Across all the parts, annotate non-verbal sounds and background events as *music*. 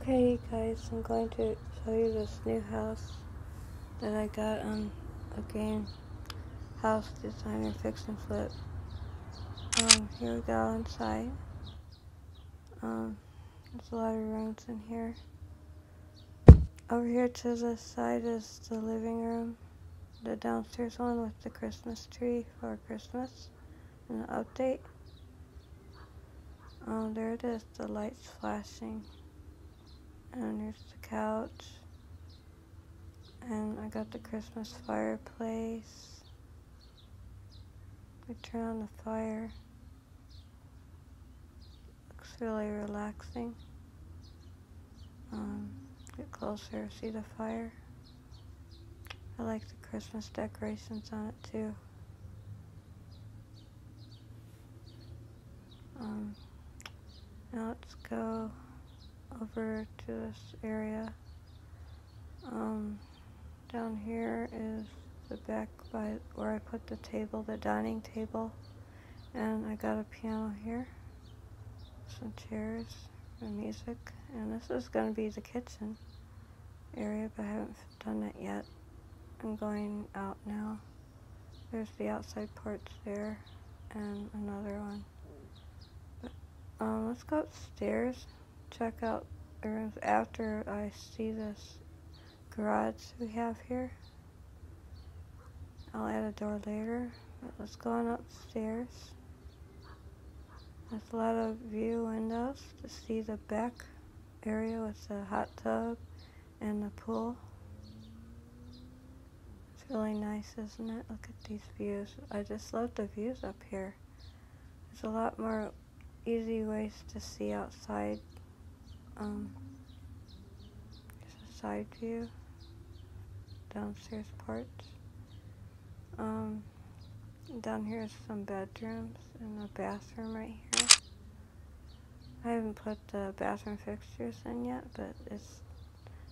Okay, guys, I'm going to show you this new house that I got on a game house designer fix and flip. Um, here we go inside. Um, there's a lot of rooms in here. Over here to the side is the living room, the downstairs one with the Christmas tree for Christmas and the update. Um, there it is, the lights flashing. And here's the couch. And I got the Christmas fireplace. I turn on the fire. Looks really relaxing. Um, get closer, see the fire. I like the Christmas decorations on it too. Um, now let's go over to this area. Um, down here is the back by where I put the table, the dining table. And I got a piano here, some chairs for music. And this is going to be the kitchen area, but I haven't done that yet. I'm going out now. There's the outside porch there and another one. But, um, let's go upstairs check out the rooms after I see this garage we have here. I'll add a door later, but let's go on upstairs. There's a lot of view windows to see the back area with the hot tub and the pool. It's really nice, isn't it? Look at these views. I just love the views up here. There's a lot more easy ways to see outside um, a side view, downstairs parts. Um, down here is some bedrooms and a bathroom right here. I haven't put the bathroom fixtures in yet, but it's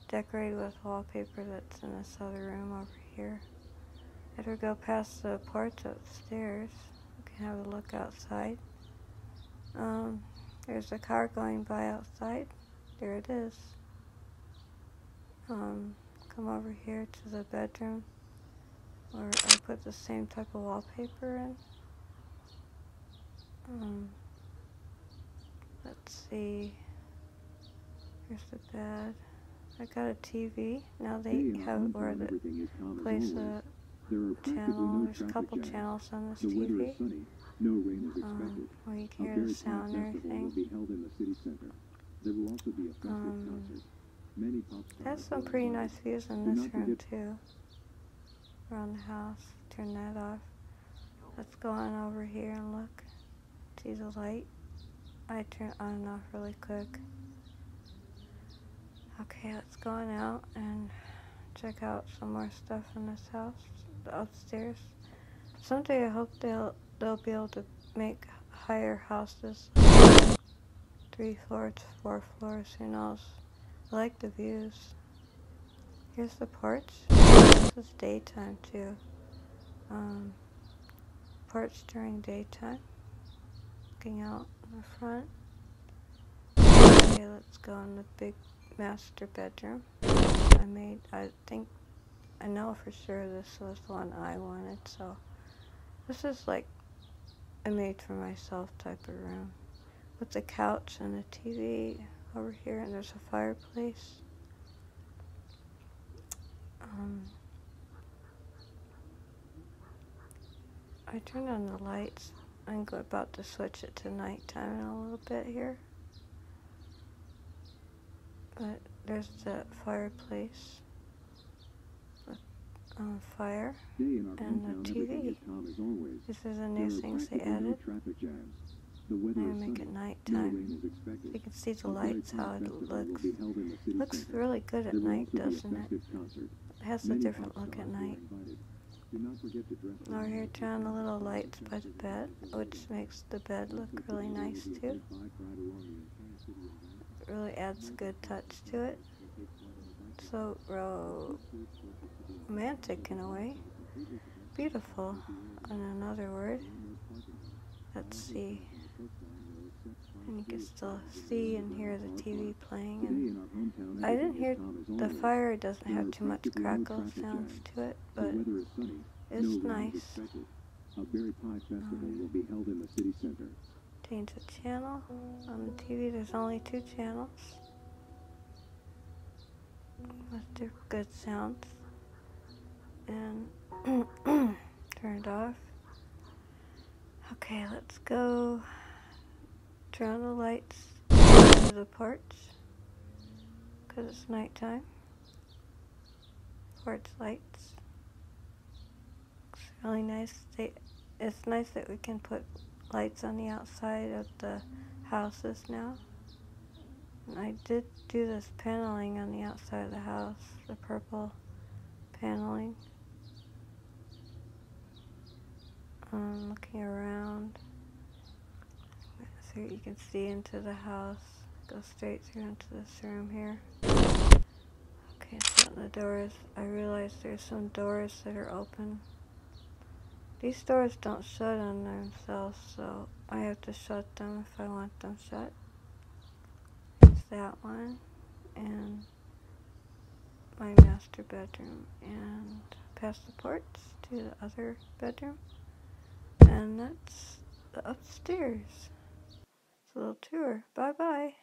decorated with wallpaper that's in this other room over here. We go past the porch upstairs, we can have a look outside. Um, there's a car going by outside there it is. Um, come over here to the bedroom where I put the same type of wallpaper in. Um, let's see. Here's the bed. I got a TV. Now they have where the place a channel. There's a couple channels on this TV. No rain is um, expected. Um, where you can hear the sound and everything. There will also be a um, concert. Many pop stars. Has some pretty nice views in this room too. Around the house. Turn that off. Let's go on over here and look. See the light? I turn on and off really quick. Okay, let's go on out and check out some more stuff in this house, upstairs. Someday I hope they'll they'll be able to make higher houses three floors, four floors, who knows. I like the views. Here's the porch. This is daytime too. Um, porch during daytime. Looking out in the front. Okay, let's go in the big master bedroom. I made, I think, I know for sure this was the one I wanted, so this is like a made for myself type of room with a couch and a TV over here, and there's a fireplace. Um, I turned on the lights. I'm about to switch it to nighttime in a little bit here. But there's the fireplace with um, fire and the TV. This is a new things they added. Weather I make it nighttime. You can see the lights, how it looks. Looks really good at night, doesn't it? It has a different look at night. Over here, turn the little lights by the bed, which makes the bed look really nice too. It really adds a good touch to it. So romantic in a way. Beautiful, in another word. Let's see. And you can still see and hear the TV playing. And I didn't hear the fire doesn't have too much crackle sounds to it, but it's nice. A berry pie festival um, will be held in the city center. Change the channel on the TV. There's only two channels with good sounds, and *clears throat* turn it off. Okay, let's go turn on the lights to the porch because it's nighttime. Porch lights. It's really nice. They, it's nice that we can put lights on the outside of the houses now. And I did do this paneling on the outside of the house, the purple paneling. I'm looking around so you can see into the house. Go straight through into this room here. Okay, so the doors. I realize there's some doors that are open. These doors don't shut on themselves, so I have to shut them if I want them shut. There's that one, and my master bedroom, and past the porch to the other bedroom. And that's the upstairs. Little tour. Bye bye.